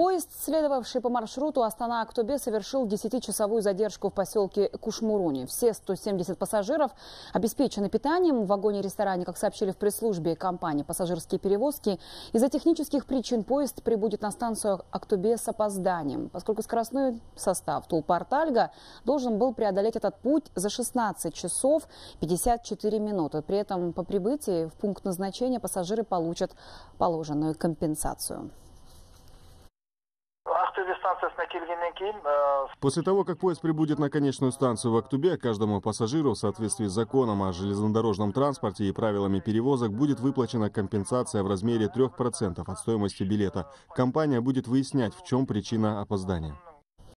Поезд, следовавший по маршруту Астана-Актобе, совершил 10-часовую задержку в поселке Кушмуруни. Все 170 пассажиров обеспечены питанием в вагоне-ресторане, как сообщили в пресс-службе компании «Пассажирские перевозки». Из-за технических причин поезд прибудет на станцию Актобе с опозданием, поскольку скоростной состав Тулпартальга должен был преодолеть этот путь за 16 часов 54 минуты. При этом по прибытии в пункт назначения пассажиры получат положенную компенсацию. После того, как поезд прибудет на конечную станцию в Актубе, каждому пассажиру в соответствии с законом о железнодорожном транспорте и правилами перевозок будет выплачена компенсация в размере 3% от стоимости билета. Компания будет выяснять, в чем причина опоздания.